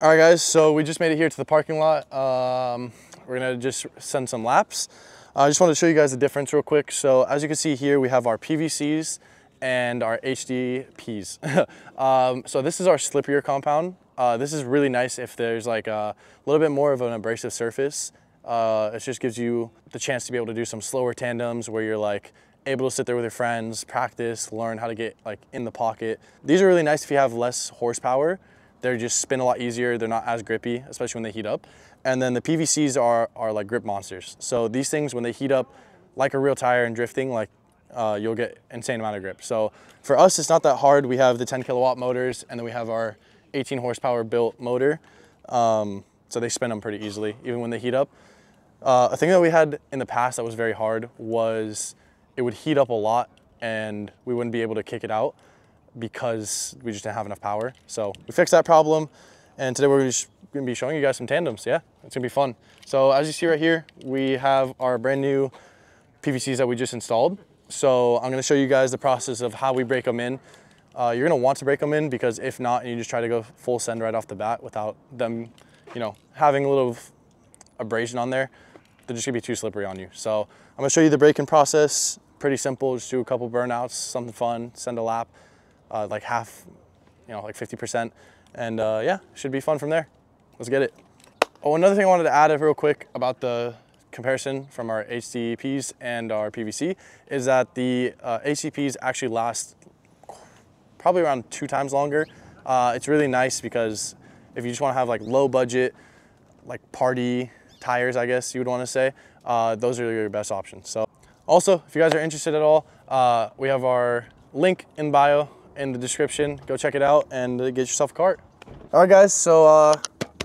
All right, guys, so we just made it here to the parking lot. Um, we're gonna just send some laps. I just wanted to show you guys the difference real quick. So as you can see here, we have our PVCs and our HDPs. um, so this is our slippier compound. Uh, this is really nice if there's like a little bit more of an abrasive surface. Uh, it just gives you the chance to be able to do some slower tandems where you're like able to sit there with your friends, practice, learn how to get like in the pocket. These are really nice if you have less horsepower they just spin a lot easier. They're not as grippy, especially when they heat up. And then the PVCs are, are like grip monsters. So these things, when they heat up like a real tire and drifting, like uh, you'll get insane amount of grip. So for us, it's not that hard. We have the 10 kilowatt motors and then we have our 18 horsepower built motor. Um, so they spin them pretty easily, even when they heat up. Uh, a thing that we had in the past that was very hard was it would heat up a lot and we wouldn't be able to kick it out because we just didn't have enough power. So we fixed that problem. And today we're just gonna be showing you guys some tandems. Yeah, it's gonna be fun. So as you see right here, we have our brand new PVCs that we just installed. So I'm gonna show you guys the process of how we break them in. Uh, you're gonna want to break them in because if not, and you just try to go full send right off the bat without them, you know, having a little abrasion on there, they're just gonna be too slippery on you. So I'm gonna show you the break-in process. Pretty simple, just do a couple burnouts, something fun, send a lap uh, like half, you know, like 50%. And uh, yeah, should be fun from there. Let's get it. Oh, another thing I wanted to add real quick about the comparison from our HDPs and our PVC is that the uh, HDPs actually last probably around two times longer. Uh, it's really nice because if you just want to have like low budget, like party tires, I guess you would want to say, uh, those are your best options. So also, if you guys are interested at all, uh, we have our link in bio in the description. Go check it out and get yourself a kart. All right, guys, so uh,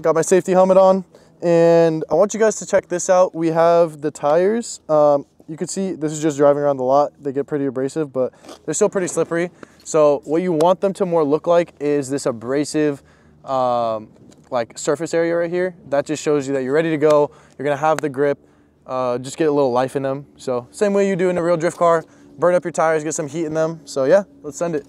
got my safety helmet on and I want you guys to check this out. We have the tires. Um, you can see this is just driving around the lot. They get pretty abrasive, but they're still pretty slippery. So what you want them to more look like is this abrasive um, like surface area right here. That just shows you that you're ready to go. You're gonna have the grip, uh, just get a little life in them. So same way you do in a real drift car, burn up your tires, get some heat in them. So yeah, let's send it.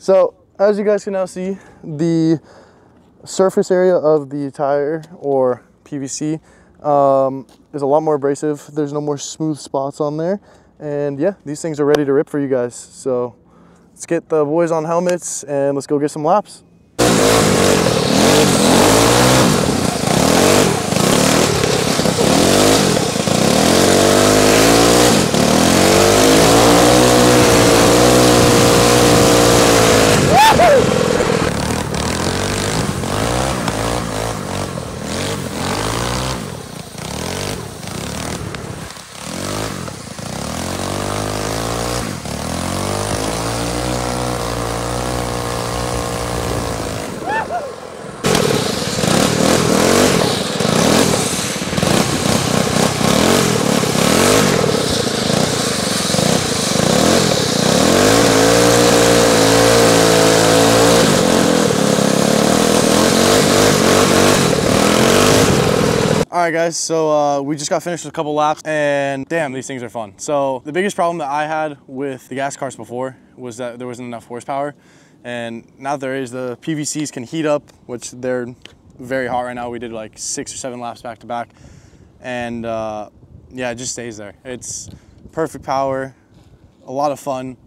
So as you guys can now see, the surface area of the tire or PVC um, is a lot more abrasive. There's no more smooth spots on there. And yeah, these things are ready to rip for you guys. So let's get the boys on helmets and let's go get some laps. All right, guys, so uh, we just got finished with a couple laps and damn, these things are fun. So the biggest problem that I had with the gas cars before was that there wasn't enough horsepower. And now there is, the PVCs can heat up, which they're very hot right now. We did like six or seven laps back to back. And uh, yeah, it just stays there. It's perfect power, a lot of fun.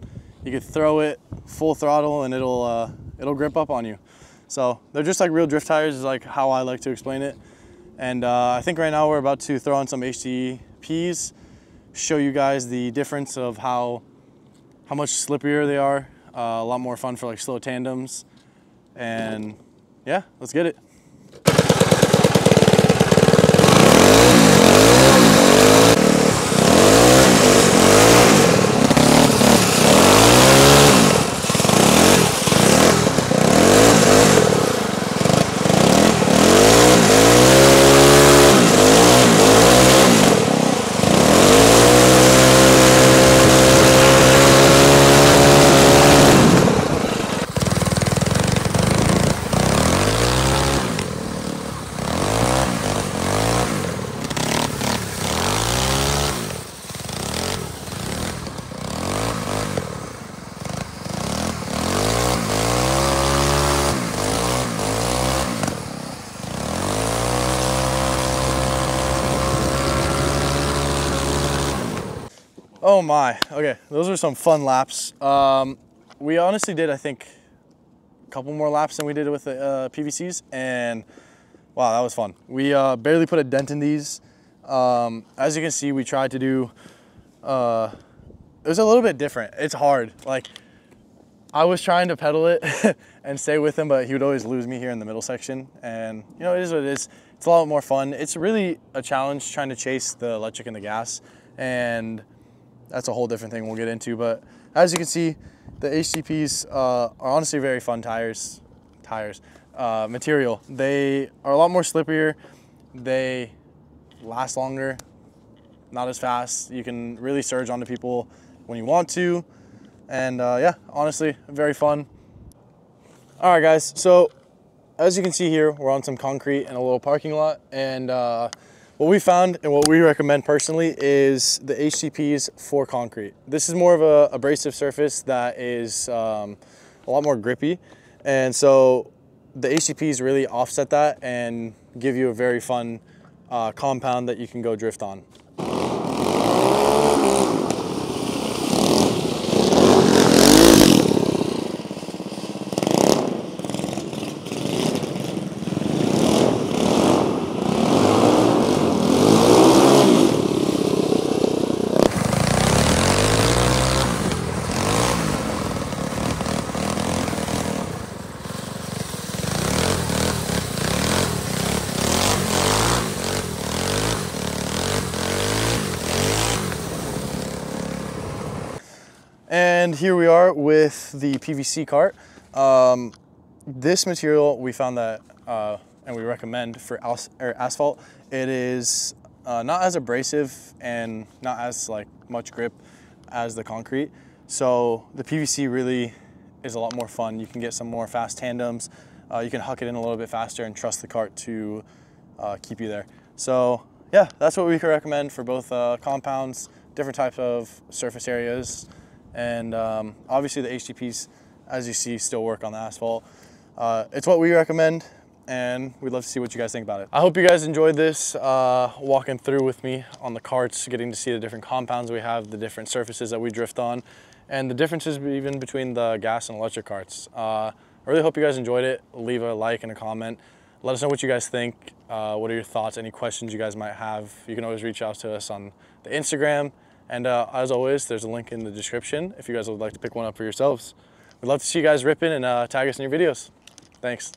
You could throw it full throttle and it'll, uh, it'll grip up on you. So they're just like real drift tires is like how I like to explain it. And uh, I think right now we're about to throw on some HDPs, show you guys the difference of how, how much slipperier they are. Uh, a lot more fun for like slow tandems. And yeah, let's get it. Oh my. Okay, those are some fun laps. Um, we honestly did, I think, a couple more laps than we did with the uh, PVCs, and wow, that was fun. We uh, barely put a dent in these. Um, as you can see, we tried to do. Uh, it was a little bit different. It's hard. Like I was trying to pedal it and stay with him, but he would always lose me here in the middle section. And you know, it is what it is. It's a lot more fun. It's really a challenge trying to chase the electric and the gas, and that's a whole different thing we'll get into. But as you can see, the HDPs uh, are honestly very fun tires. Tires uh, material. They are a lot more slippier. They last longer, not as fast. You can really surge onto people when you want to. And uh, yeah, honestly, very fun. All right, guys. So as you can see here, we're on some concrete in a little parking lot. And uh, what we found and what we recommend personally is the HDPs for concrete. This is more of a abrasive surface that is um, a lot more grippy. And so the HDPs really offset that and give you a very fun uh, compound that you can go drift on. And here we are with the PVC kart. Um, this material we found that, uh, and we recommend for as asphalt, it is uh, not as abrasive and not as like much grip as the concrete. So the PVC really is a lot more fun. You can get some more fast tandems. Uh, you can huck it in a little bit faster and trust the kart to uh, keep you there. So yeah, that's what we can recommend for both uh, compounds, different types of surface areas. And um, obviously the HDPs, as you see, still work on the asphalt. Uh, it's what we recommend and we'd love to see what you guys think about it. I hope you guys enjoyed this, uh, walking through with me on the karts, getting to see the different compounds we have, the different surfaces that we drift on, and the differences even between the gas and electric karts. Uh, I really hope you guys enjoyed it. Leave a like and a comment. Let us know what you guys think. Uh, what are your thoughts? Any questions you guys might have? You can always reach out to us on the Instagram and uh, as always, there's a link in the description if you guys would like to pick one up for yourselves. We'd love to see you guys ripping and uh, tag us in your videos. Thanks.